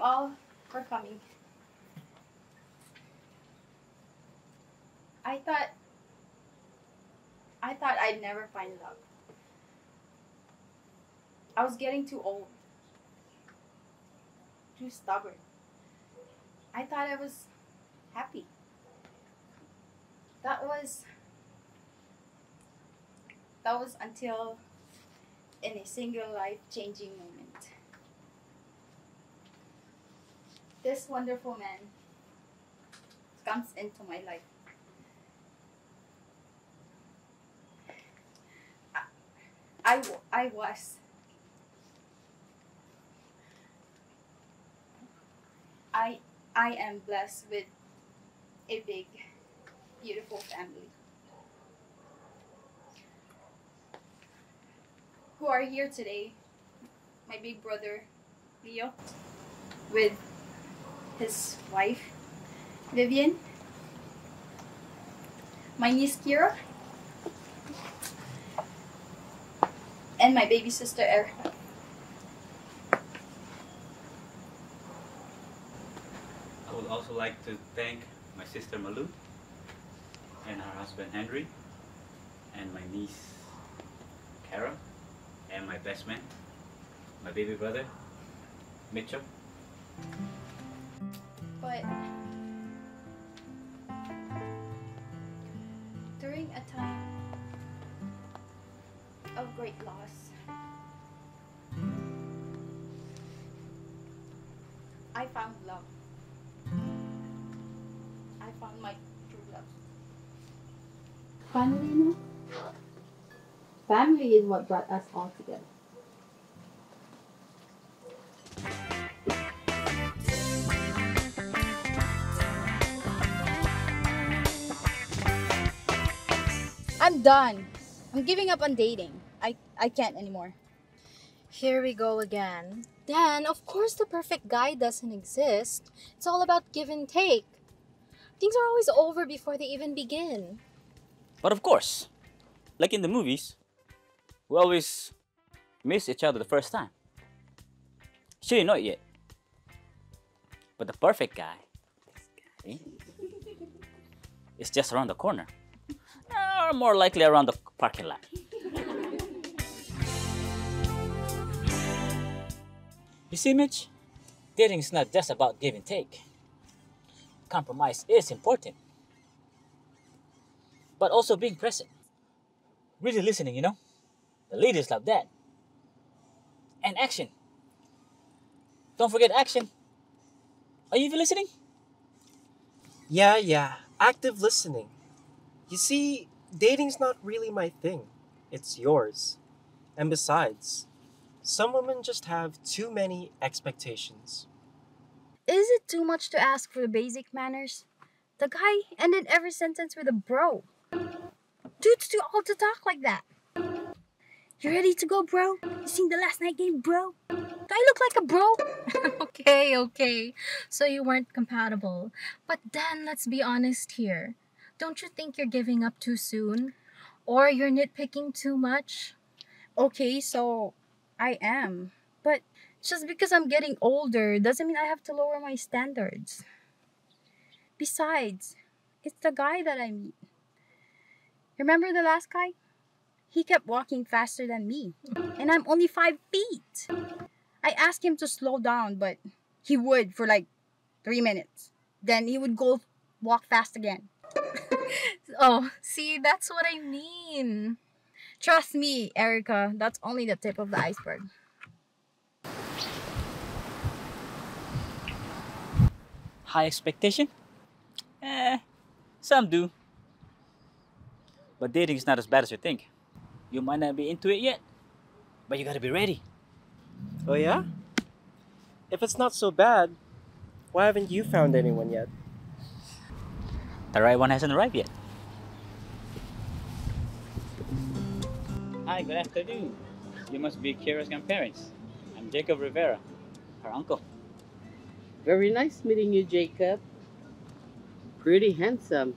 all for coming. I thought I thought I'd never find love. I was getting too old. Too stubborn. I thought I was happy. That was that was until in a single life changing moment. This wonderful man comes into my life. I, I was. I I am blessed with a big, beautiful family. Who are here today? My big brother, Leo, with his wife, Vivian. My niece, Kira. And my baby sister, Erica. I would also like to thank my sister Malu and her husband Henry and my niece Kara and my best man, my baby brother Mitchell. But during a time of great loss, I found love. I found my true love. Family, no? Family is what brought us all together. Done. I'm giving up on dating. I, I can't anymore. Here we go again. Then, of course, the perfect guy doesn't exist. It's all about give and take. Things are always over before they even begin. But of course, like in the movies, we always miss each other the first time. She didn't know it yet. But the perfect guy, guy, is just around the corner. Or more likely around the parking lot. You see, Mitch, dating is not just about give and take. Compromise is important, but also being present. Really listening, you know? The ladies love that. And action. Don't forget action. Are you even listening? Yeah, yeah, active listening. You see, dating's not really my thing, it's yours. And besides, some women just have too many expectations. Is it too much to ask for the basic manners? The guy ended every sentence with a bro. Dude's too old to talk like that. You ready to go, bro? You seen the last night game, bro? Do I look like a bro? okay, okay. So you weren't compatible. But then let's be honest here. Don't you think you're giving up too soon? Or you're nitpicking too much? Okay, so I am. But just because I'm getting older doesn't mean I have to lower my standards. Besides, it's the guy that I meet. Remember the last guy? He kept walking faster than me, and I'm only five feet. I asked him to slow down, but he would for like three minutes. Then he would go walk fast again. Oh, see, that's what I mean. Trust me, Erica, that's only the tip of the iceberg. High expectation? Eh, some do. But dating is not as bad as you think. You might not be into it yet, but you gotta be ready. Oh, yeah? If it's not so bad, why haven't you found anyone yet? The right one hasn't arrived yet. Hi, good afternoon. You must be Kira's grandparents. I'm Jacob Rivera, her uncle. Very nice meeting you, Jacob. Pretty handsome.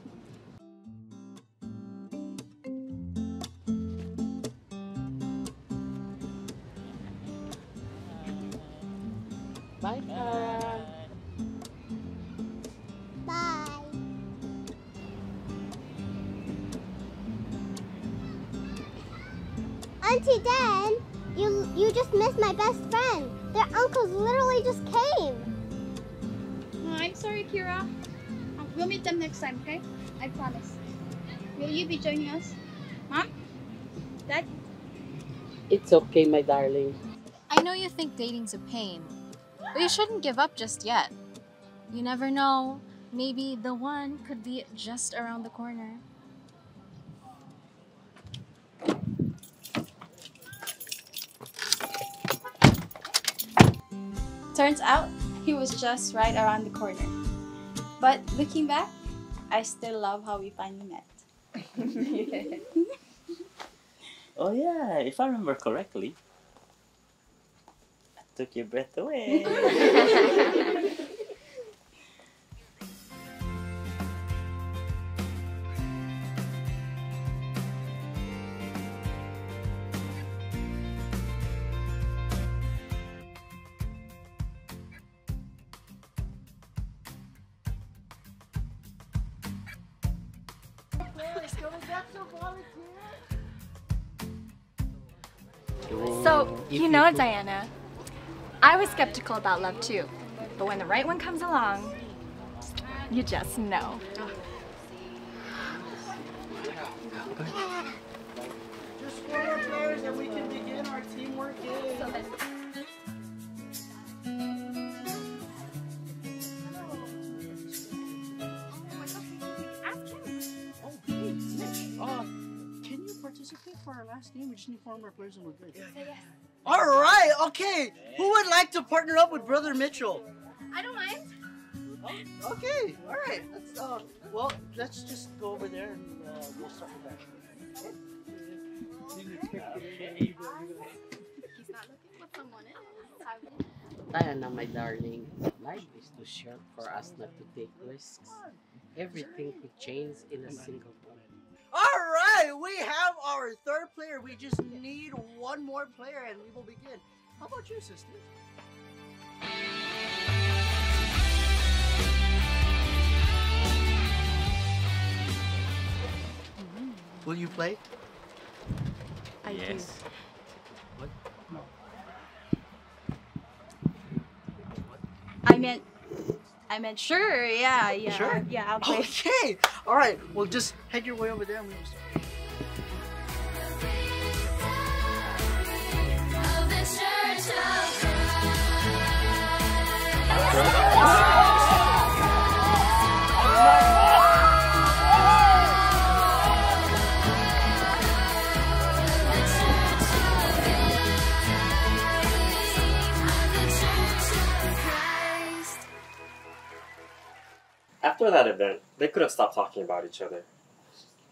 It's okay, my darling. I know you think dating's a pain, but you shouldn't give up just yet. You never know. Maybe the one could be just around the corner. Turns out, he was just right around the corner. But looking back, I still love how we finally met. Oh yeah, if I remember correctly, I took your breath away. skeptical about love too. But when the right one comes along, you just know. Just four more players and we can begin our teamwork game. Oh, uh, can you participate for our last game? We just need four more players and we're good. All right, okay. Who would like to partner up with Brother Mitchell? I don't mind. Oh, okay, all right. Let's, uh, well, let's just go over there and uh, we'll start with that. He's not looking for someone else. Diana, my darling, life is too short for us not to take risks. Everything could change in a single moment. All right, we have our third player. We just need one more player and we will begin. How about you, sister? Will you play? yes. I meant, I meant sure, yeah, yeah, Sure. yeah. I'll play. Okay. All right. Well, just head your way over there and we will start. After that event, they couldn't stop talking about each other.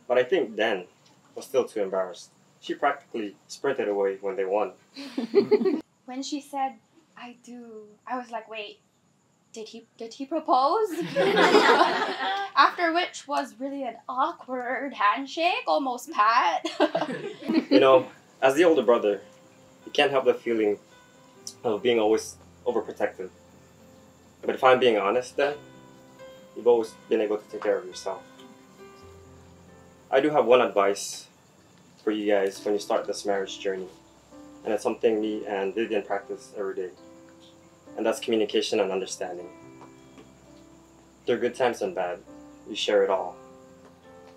But I think Den was still too embarrassed. She practically sprinted away when they won. when she said I do, I was like, wait, did he did he propose? After which was really an awkward handshake, almost pat. You know, as the older brother, you can't help the feeling of being always overprotective. But if I'm being honest, then you've always been able to take care of yourself. I do have one advice for you guys when you start this marriage journey, and it's something me and Vivian practice every day, and that's communication and understanding. There are good times and bad. You share it all.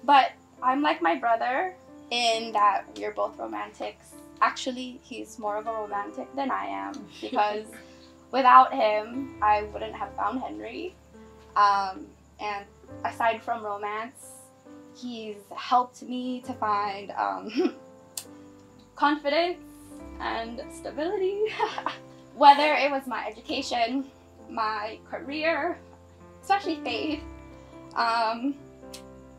but I'm like my brother in that we're both romantics. Actually, he's more of a romantic than I am because without him, I wouldn't have found Henry. Um, and aside from romance, he's helped me to find um, confidence and stability. Whether it was my education, my career, especially faith, um,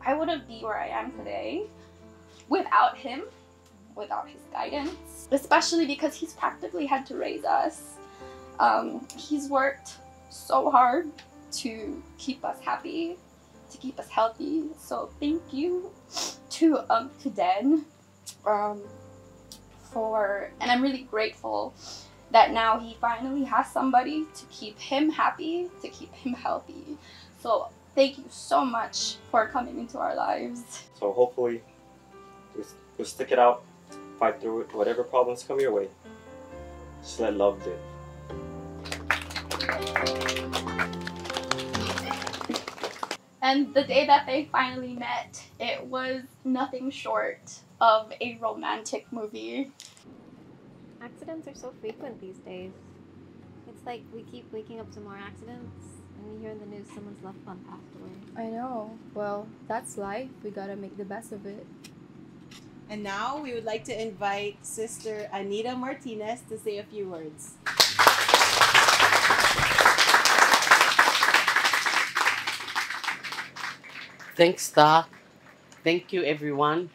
I wouldn't be where I am today without him, without his guidance, especially because he's practically had to raise us. Um, he's worked so hard to keep us happy, to keep us healthy. So thank you to um to Den um for and I'm really grateful that now he finally has somebody to keep him happy, to keep him healthy. So thank you so much for coming into our lives. So hopefully, we, we stick it out fight through it, whatever problems come your way. Just let love live. And the day that they finally met, it was nothing short of a romantic movie. Accidents are so frequent these days. It's like we keep waking up to more accidents, and we hear in the news someone's loved one passed away. I know. Well, that's life. We gotta make the best of it. And now we would like to invite Sister Anita Martinez to say a few words. Thanks, Ta. Thank you, everyone.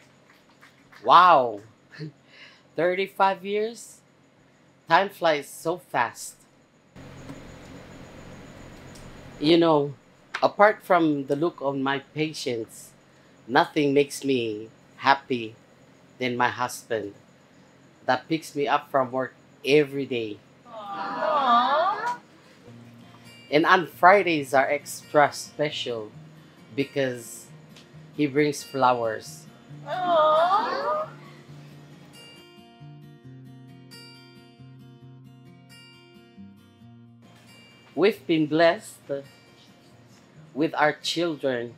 Wow. 35 years? Time flies so fast. You know, apart from the look on my patients, nothing makes me happy than my husband that picks me up from work every day. And on Fridays are extra special because he brings flowers. We've been blessed with our children,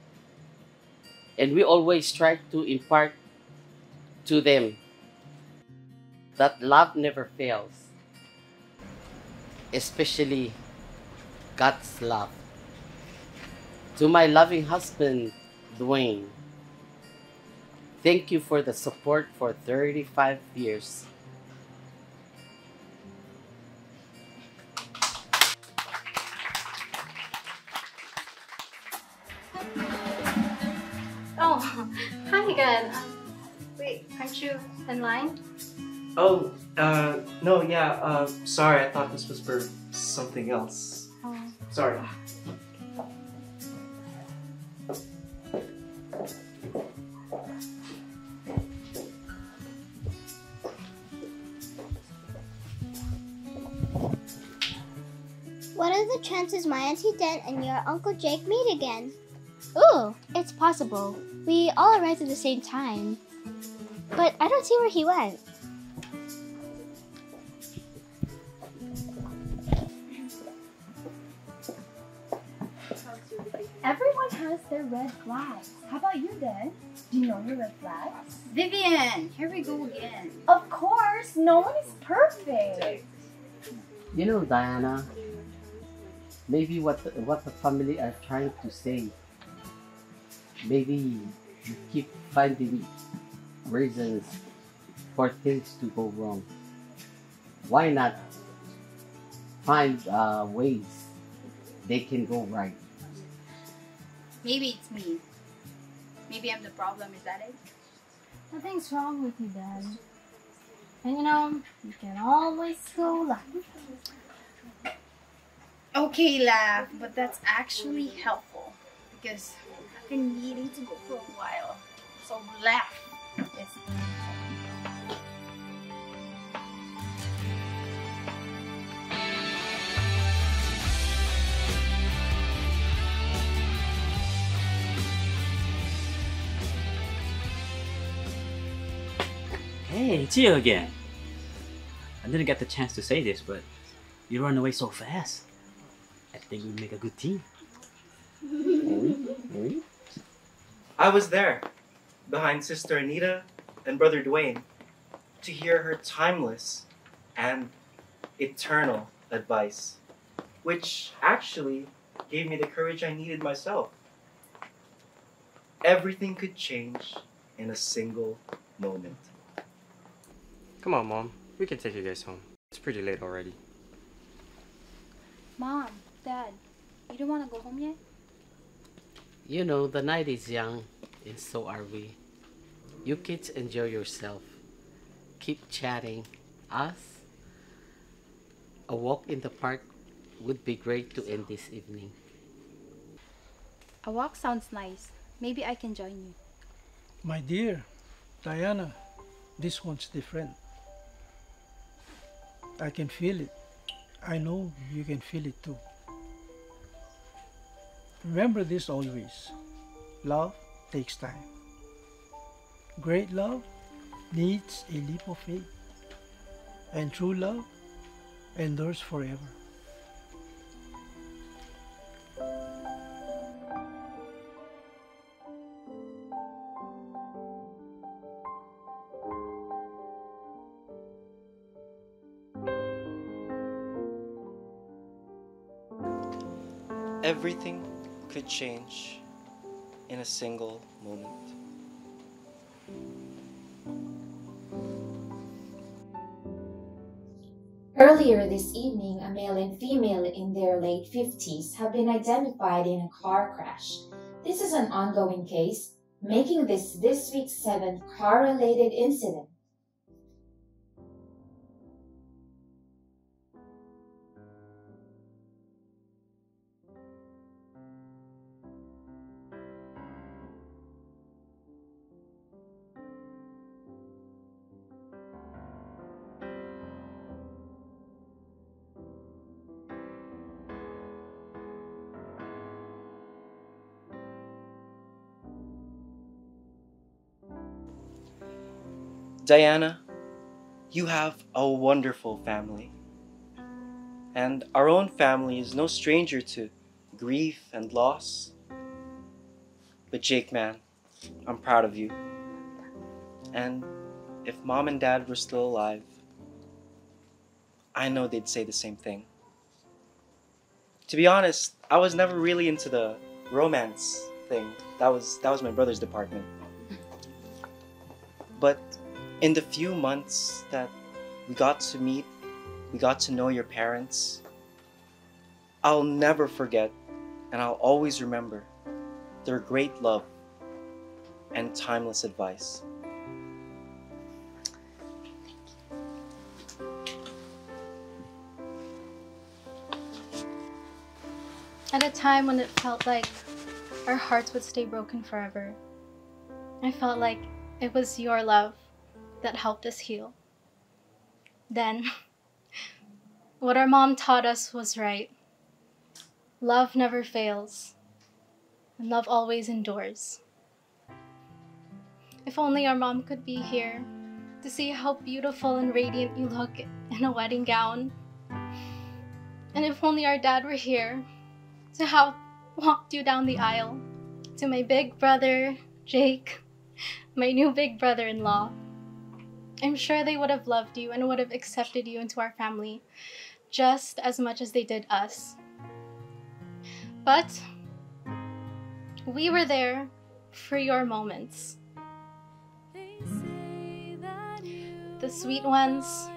and we always try to impart to them that love never fails, especially God's love. To my loving husband, Dwayne, thank you for the support for 35 years. Oh, hi again. Wait, aren't you in line? Oh, uh, no, yeah, uh, sorry, I thought this was for something else. Oh. Sorry. What are the chances my Auntie Den and your Uncle Jake meet again? Ooh, it's possible. We all arrived at the same time. But I don't see where he went. Everyone has their red flags. How about you, then? Do you know your red flags? Vivian, here we go again. Of course, no one is perfect. You know, Diana, maybe what the, what the family are trying to say. Maybe you keep finding reasons for things to go wrong. Why not find uh, ways they can go right? Maybe it's me. Maybe I'm the problem, is that it? Nothing's wrong with you, Dad. And you know, you can always go left. Okay, laugh, but that's actually helpful because I've been needing to go for a while. So laugh. Yes. Hey, it's you again. I didn't get the chance to say this, but you run away so fast. I think we make a good team. Oh, oh. I was there, behind Sister Anita and Brother Dwayne, to hear her timeless and eternal advice, which actually gave me the courage I needed myself. Everything could change in a single moment. Come on, Mom. We can take you guys home. It's pretty late already. Mom, Dad, you don't want to go home yet? You know, the night is young, and so are we. You kids enjoy yourself. Keep chatting. Us? A walk in the park would be great to end this evening. A walk sounds nice. Maybe I can join you. My dear, Diana, this one's different. I can feel it. I know you can feel it too. Remember this always. Love takes time. Great love needs a leap of faith, and true love endures forever. Could change in a single moment. Earlier this evening, a male and female in their late 50s have been identified in a car crash. This is an ongoing case, making this this week's seventh car-related incident. Diana, you have a wonderful family. And our own family is no stranger to grief and loss. But Jake, man, I'm proud of you. And if mom and dad were still alive, I know they'd say the same thing. To be honest, I was never really into the romance thing. That was that was my brother's department. But in the few months that we got to meet, we got to know your parents, I'll never forget and I'll always remember their great love and timeless advice. At a time when it felt like our hearts would stay broken forever, I felt like it was your love that helped us heal. Then, what our mom taught us was right. Love never fails, and love always endures. If only our mom could be here to see how beautiful and radiant you look in a wedding gown. And if only our dad were here to have walked you down the aisle to my big brother, Jake, my new big brother in law. I'm sure they would have loved you and would have accepted you into our family just as much as they did us. But we were there for your moments. The sweet ones,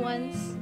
Oh,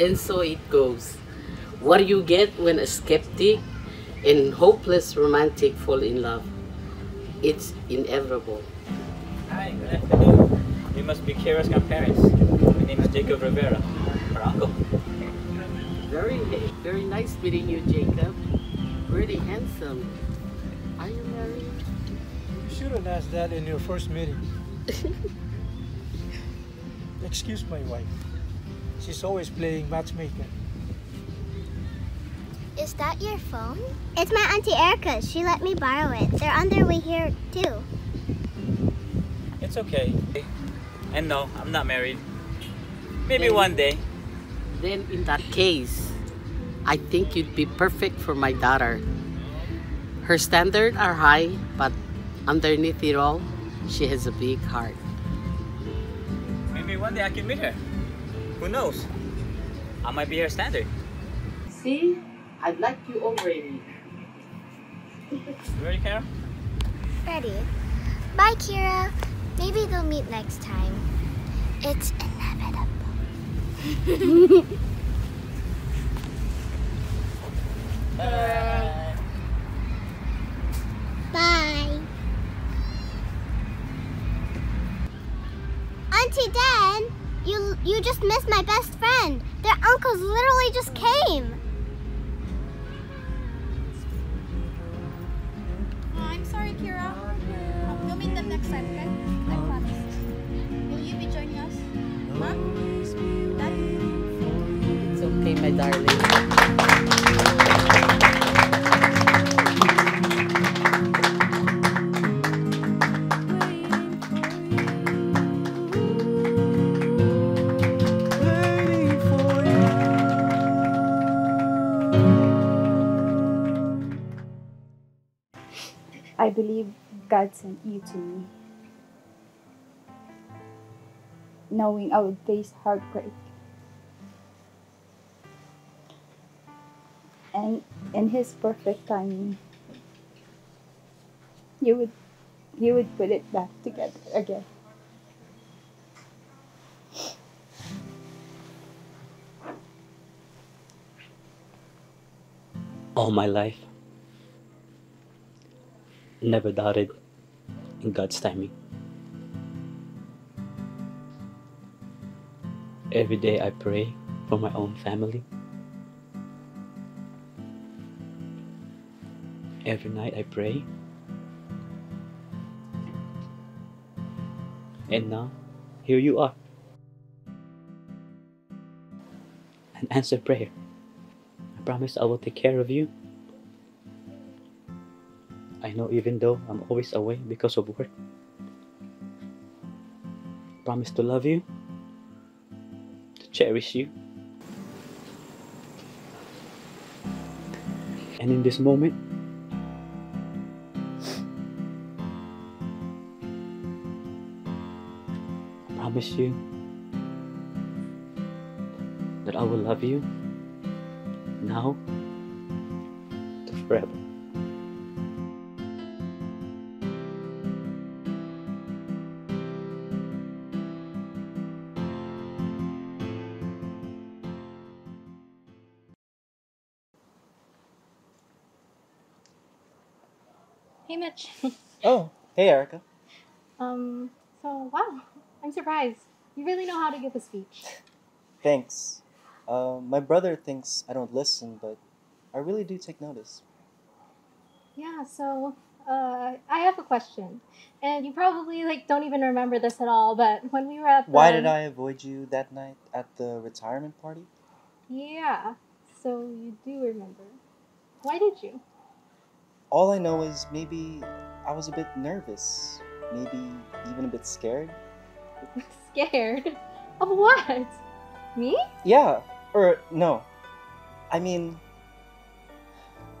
And so it goes. What do you get when a skeptic and hopeless romantic fall in love? It's inevitable. Hi, good afternoon. You must be Kira's grandparents. My name is Jacob Rivera, her uncle. Very, very nice meeting you, Jacob. Really handsome. Are you married? You should have asked that in your first meeting. Excuse my wife. She's always playing matchmaker. Is that your phone? It's my Auntie Erica's. She let me borrow it. They're on their way here, too. It's okay. And no, I'm not married. Maybe Then- one day. Then in that case, I think you'd be perfect for my daughter. Her standards are high, but underneath it all, she has a big heart. Maybe one day I can meet her. Who knows? I might be her standard. See? I like you already. You ready, Kara? Ready. Bye, Kira. Maybe they'll meet next time. It's inevitable. Bye. Auntie Den, you you just missed my best friend. Their uncles literally just came. Oh, I'm sorry, Kira. Uh, we'll meet them next time, okay? I promise. Will you be joining us? Huh? Daddy? It's okay, my darling. Believe God sent you to me. Knowing I would face heartbreak. And in his perfect timing, you would you would put it back together again. All my life, never doubted in God's timing. Every day I pray for my own family. Every night I pray. And now, here you are. An answered prayer. I promise I will take care of you. I know even though I'm always away because of work. Promise to love you, to cherish you. And in this moment, I promise you that I will love you now to forever. Hey, Mitch. Oh, hey, Erica. um, so, wow, I'm surprised. You really know how to give a speech. Thanks. Uh, my brother thinks I don't listen, but I really do take notice. Yeah, so, uh, I have a question. And you probably, like, don't even remember this at all, but when we were at the... Why did I avoid you that night at the retirement party? Yeah, so you do remember. Why did you? All I know is maybe I was a bit nervous, maybe even a bit scared. Scared? Of what? Me? Yeah, or no. I mean,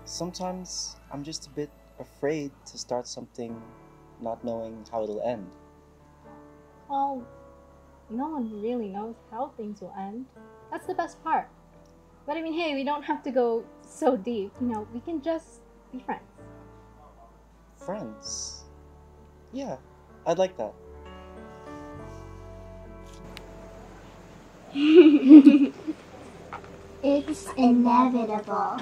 sometimes I'm just a bit afraid to start something not knowing how it'll end. Well, no one really knows how things will end. That's the best part. But I mean, hey, we don't have to go so deep. You know, we can just be friends. Friends. Yeah, I'd like that. It's inevitable.